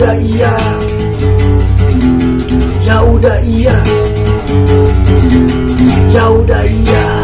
udah iya. Ya udah iya. Ya udah iya